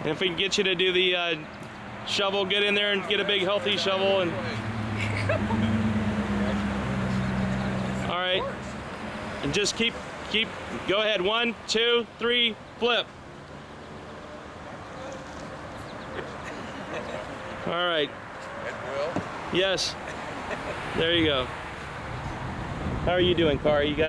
And if we can get you to do the uh, shovel, get in there and get a big healthy shovel and. All right. And just keep, keep, go ahead. One, two, three, flip. All right. Yes. There you go. How are you doing, Car? You got